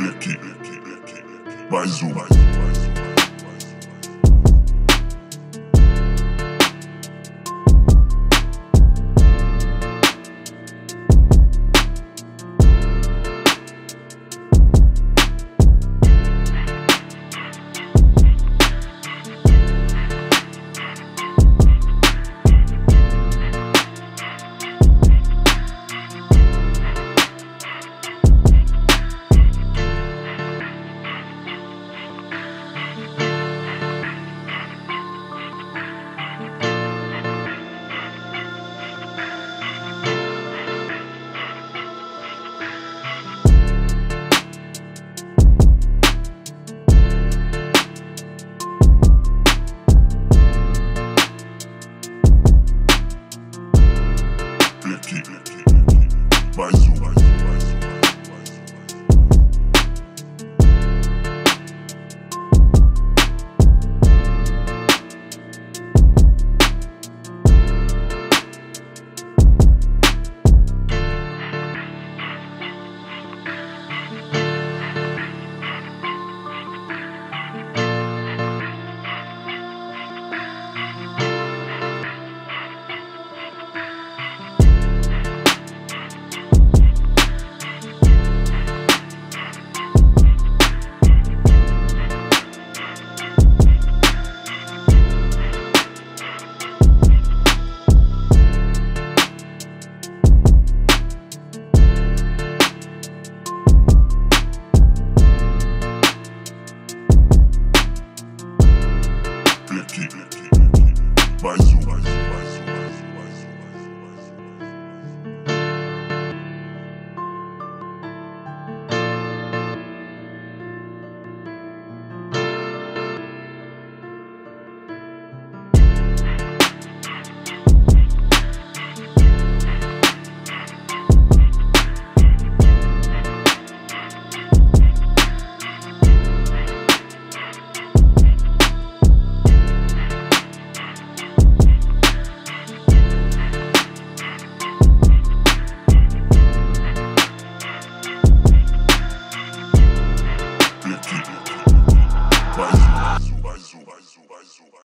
aqui, mais um, mais um, mais um, aqui, mais um,